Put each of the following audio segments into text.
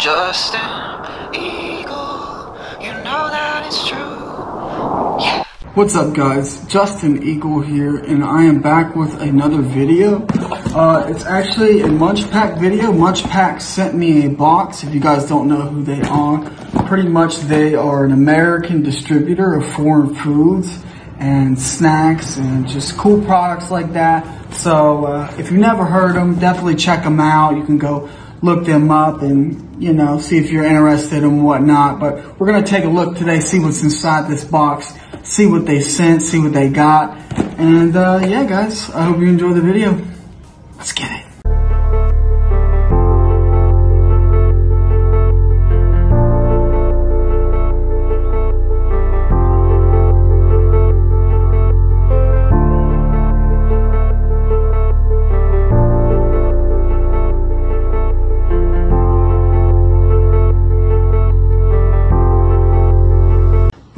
Just an eagle, you know that it's true. Yeah. What's up guys, Justin Eagle here and I am back with another video. Uh, it's actually a Munchpak video. Munchpak sent me a box, if you guys don't know who they are. Pretty much they are an American distributor of foreign foods and snacks and just cool products like that. So uh, if you've never heard them, definitely check them out. You can go look them up and, you know, see if you're interested and whatnot. But we're going to take a look today, see what's inside this box, see what they sent, see what they got. And, uh, yeah, guys, I hope you enjoy the video. Let's get it.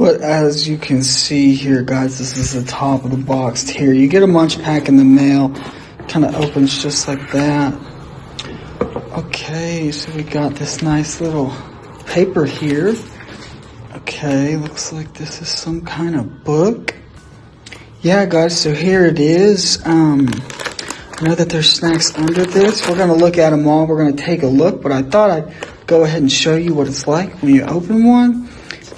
But as you can see here, guys, this is the top of the box here. You get a munchpak in the mail, kind of opens just like that. Okay, so we got this nice little paper here. Okay, looks like this is some kind of book. Yeah, guys, so here it is. Um, I know that there's snacks under this. We're gonna look at them all. We're gonna take a look, but I thought I'd go ahead and show you what it's like when you open one.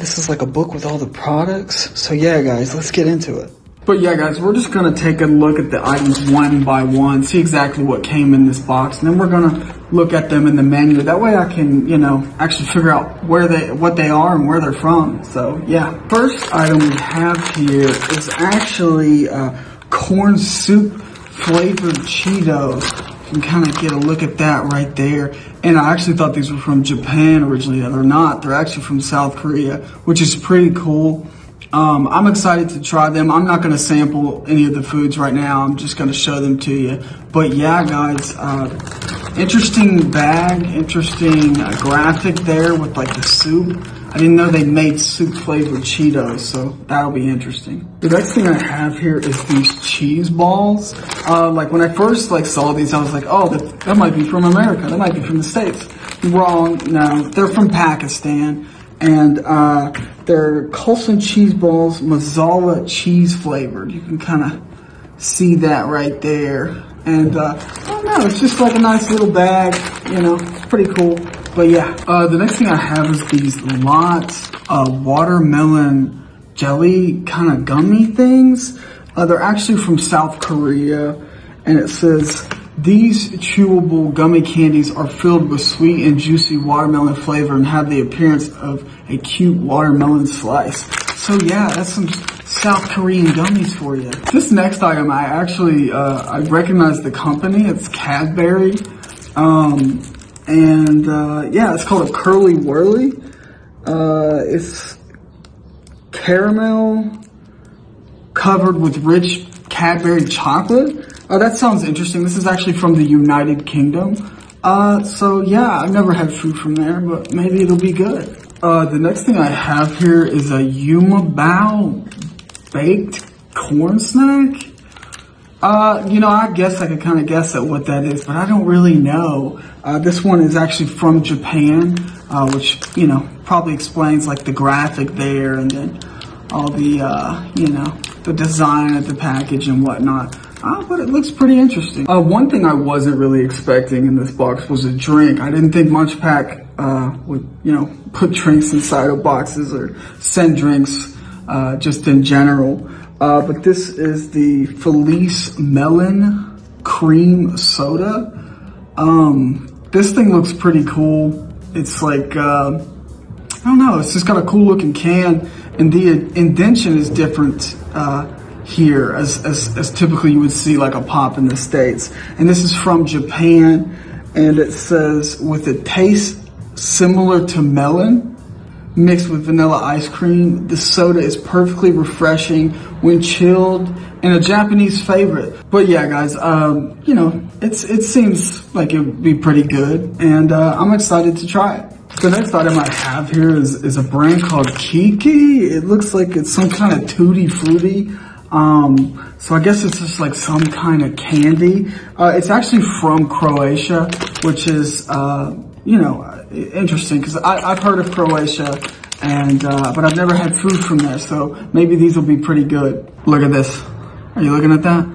This is like a book with all the products. So yeah, guys, let's get into it. But yeah, guys, we're just gonna take a look at the items one by one, see exactly what came in this box, and then we're gonna look at them in the menu. That way I can, you know, actually figure out where they, what they are and where they're from. So yeah. First item we have here is actually uh, corn soup flavored Cheetos. Can kind of get a look at that right there. And I actually thought these were from Japan originally. They're not. They're actually from South Korea, which is pretty cool. Um, I'm excited to try them. I'm not going to sample any of the foods right now. I'm just going to show them to you. But yeah, guys, uh, interesting bag, interesting uh, graphic there with like the soup. I didn't know they made soup flavored Cheetos, so that'll be interesting. The next thing I have here is these cheese balls. Uh, like when I first like saw these, I was like, oh, that, that might be from America. That might be from the States. Wrong, no, they're from Pakistan. And uh, they're Kolson cheese balls, masala cheese flavored. You can kind of see that right there. And uh, I don't know, it's just like a nice little bag, you know, it's pretty cool. But yeah, uh, the next thing I have is these lots of watermelon jelly kind of gummy things. Uh, they're actually from South Korea, and it says these chewable gummy candies are filled with sweet and juicy watermelon flavor and have the appearance of a cute watermelon slice. So yeah, that's some South Korean gummies for you. This next item, I actually uh, I recognize the company. It's Cadbury. Um, and uh, yeah, it's called a Curly Wurly. Uh, it's caramel covered with rich Cadbury chocolate. Oh, that sounds interesting. This is actually from the United Kingdom. Uh, so yeah, I've never had food from there, but maybe it'll be good. Uh, the next thing I have here is a Umaibo baked corn snack. Uh, you know, I guess I could kind of guess at what that is, but I don't really know. Uh, this one is actually from Japan, uh, which, you know, probably explains like the graphic there and then all the, uh, you know, the design of the package and whatnot. Uh, but it looks pretty interesting. Uh, one thing I wasn't really expecting in this box was a drink. I didn't think Munchpak, uh, would, you know, put drinks inside of boxes or send drinks, uh, just in general. Uh, but this is the Felice Melon Cream Soda. Um, this thing looks pretty cool. It's like, uh, I don't know, it's just got a cool looking can and the indention is different, uh, here as, as, as typically you would see like a pop in the States. And this is from Japan and it says with a taste similar to melon, mixed with vanilla ice cream. The soda is perfectly refreshing when chilled and a Japanese favorite. But yeah, guys, um, you know, it's it seems like it would be pretty good and uh, I'm excited to try it. The next item I have here is, is a brand called Kiki. It looks like it's some kind of tutti frutti. Um, so I guess it's just like some kind of candy. Uh, it's actually from Croatia, which is, uh, you know, interesting because I've heard of Croatia, and uh, but I've never had food from there. So maybe these will be pretty good. Look at this. Are you looking at that?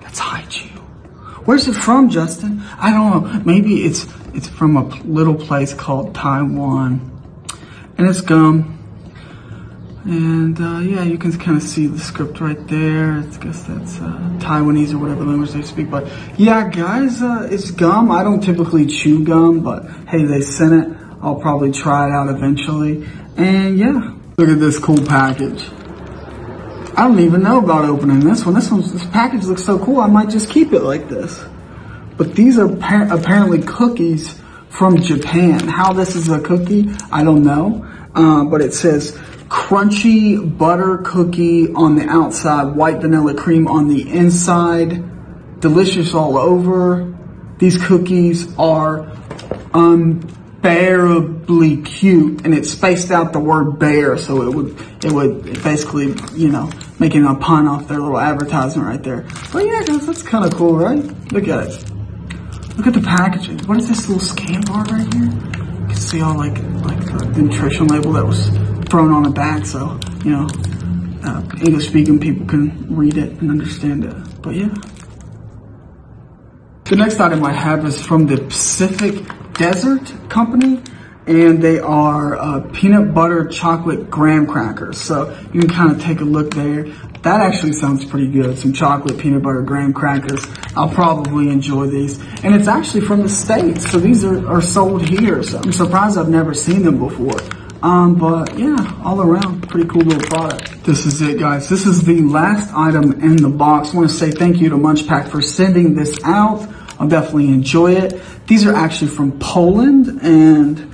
That's Haiju. Where's it from, Justin? I don't know. Maybe it's it's from a little place called Taiwan, and it's gum. And uh, yeah, you can kind of see the script right there. I guess that's uh, Taiwanese or whatever language they speak. But yeah, guys, uh, it's gum. I don't typically chew gum, but hey, they sent it. I'll probably try it out eventually. And yeah, look at this cool package. I don't even know about opening this one. This one, this package looks so cool. I might just keep it like this. But these are apparently cookies from Japan. How this is a cookie, I don't know. Uh, but it says crunchy butter cookie on the outside, white vanilla cream on the inside, delicious all over. These cookies are unbearably cute, and it spaced out the word bear, so it would it would basically you know making a pun off their little advertisement right there. But yeah, guys, that's kind of cool, right? Look at it. Look at the packaging. What is this little scan bar right here? You can see all like like the nutrition label that was thrown on the back, so you know uh, English speaking people can read it and understand it. But yeah. The next item I have is from the Pacific Desert Company, and they are uh, peanut butter chocolate graham crackers. So you can kind of take a look there. That actually sounds pretty good. Some chocolate peanut butter graham crackers. I'll probably enjoy these. And it's actually from the States, so these are, are sold here. So I'm surprised I've never seen them before. Um, but yeah, all around, pretty cool little product. This is it, guys. This is the last item in the box. I want to say thank you to Munchpak for sending this out. I'll definitely enjoy it. These are actually from Poland, and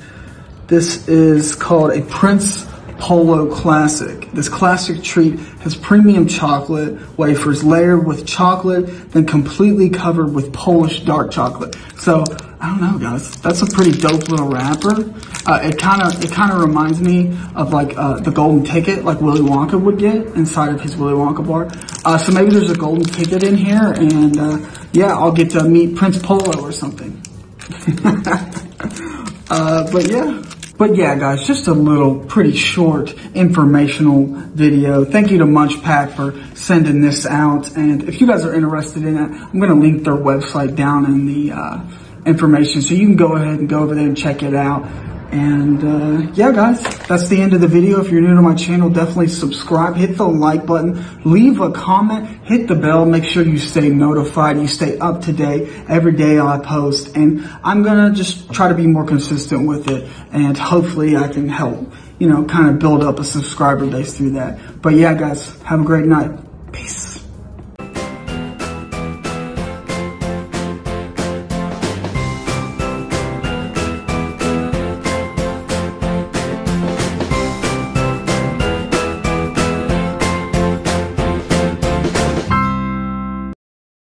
this is called a Prince Polo Classic. This classic treat has premium chocolate wafers layered with chocolate, then completely covered with Polish dark chocolate. So I don't know, guys. That's a pretty dope little wrapper. Uh, it kind of it kind of reminds me of like uh, the golden ticket, like Willy Wonka would get inside of his Willy Wonka bar. Uh, so maybe there's a golden ticket in here, and uh, yeah, I'll get to meet Prince Polo or something. Uh, but yeah. But yeah, guys, just a little pretty short informational video. Thank you to Munchpak for sending this out. And if you guys are interested in it, I'm going to link their website down in the uh, information. So you can go ahead and go over there and check it out. And uh, yeah, guys, that's the end of the video. If you're new to my channel, definitely subscribe, hit the like button, leave a comment, hit the bell, make sure you stay notified, you stay up to date every day I post. And I'm gonna just try to be more consistent with it, and hopefully I can help, you know, kind of build up a subscriber base through that. But yeah, guys, have a great night. Peace.